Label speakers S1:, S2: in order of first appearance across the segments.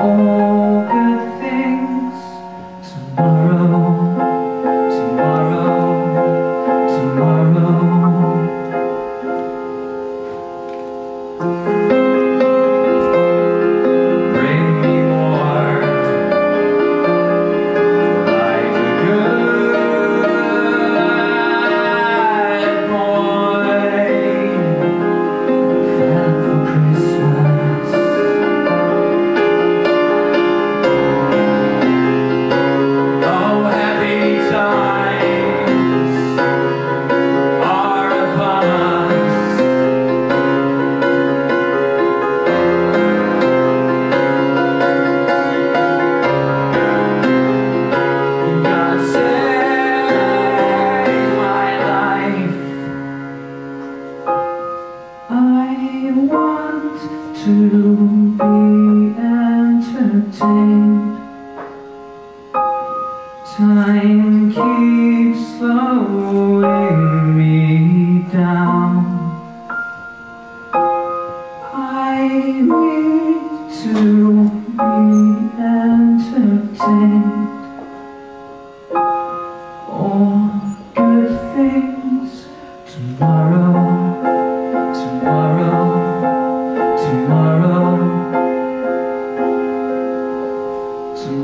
S1: all good things tomorrow, tomorrow, tomorrow. want to be entertained. Time keeps slowing me down. I need to be entertained. All good things tomorrow.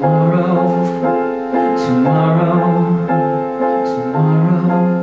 S1: Tomorrow, tomorrow, tomorrow